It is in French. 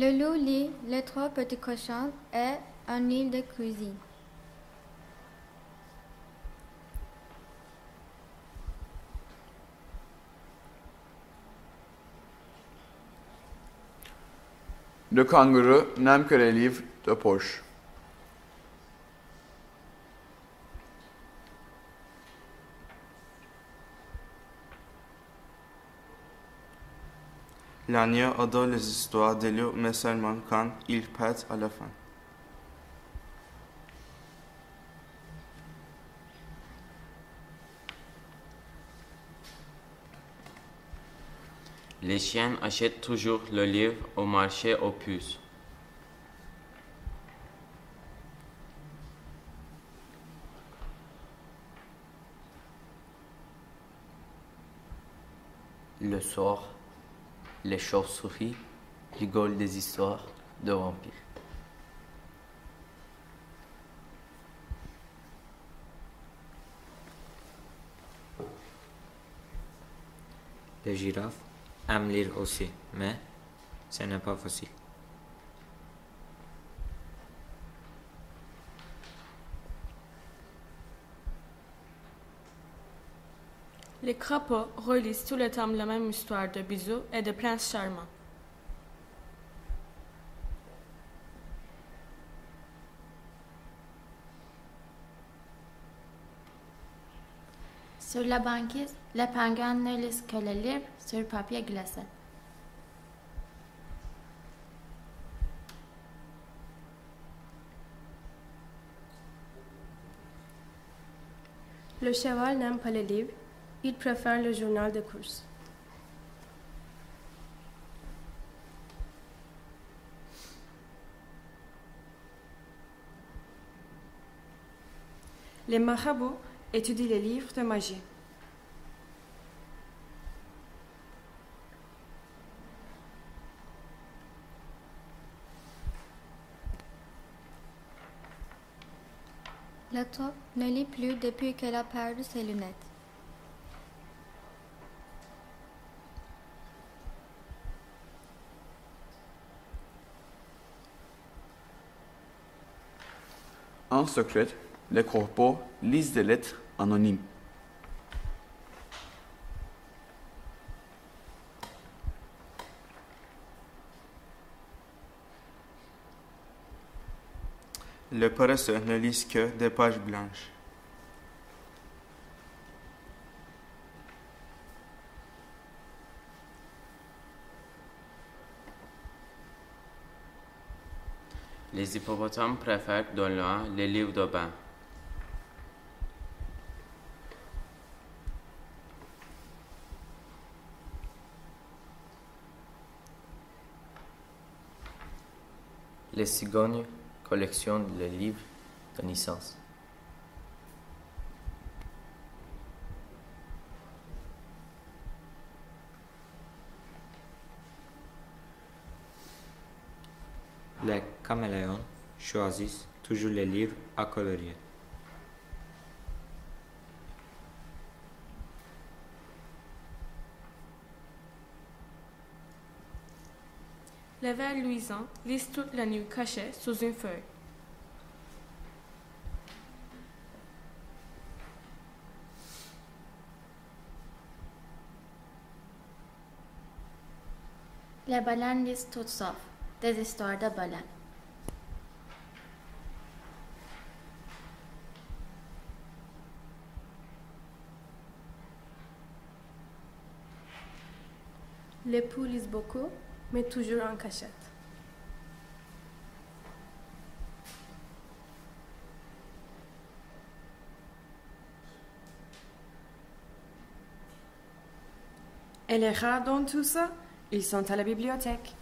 Le loup lit Les trois petits cochons et un île de cuisine. Le kangourou n'aime que les livres de poche. L'agneau adore les histoires de loups, mais seulement quand il pète à la fin. Les chiens achètent toujours le livre au marché aux puces. Le soir, les chauves-souris rigolent des histoires de vampires. Les girafes aiment lire aussi, mais ce n'est pas facile. Les crapauds relisent tout le temps la même histoire de bisous et de princes charmants. Sur la banquise, les pingouins ne lisent que le livre sur papier glacé. Le cheval n'aime pas les livres, il préfère le journal de course. Les marabouts étudient les livres de magie. La taupe ne lit plus depuis qu'elle a perdu ses lunettes. En secret, les corbeaux lisent des lettres anonymes. Les paresseux ne lisent que des pages blanches. Les hippopotames préfèrent loin les livres de bain. Les cigognes collectionnent les livres de naissance. Les caméléons choisissent toujours les livres à colorier. Les vers luisants lisent toute la nuit cachés sous une feuille. Les baleines lisent tout sauf des histoires de baleines. Les poux lisent beaucoup, mais toujours en cachette. Et les rats dans tout ça, ils sont à la bibliothèque.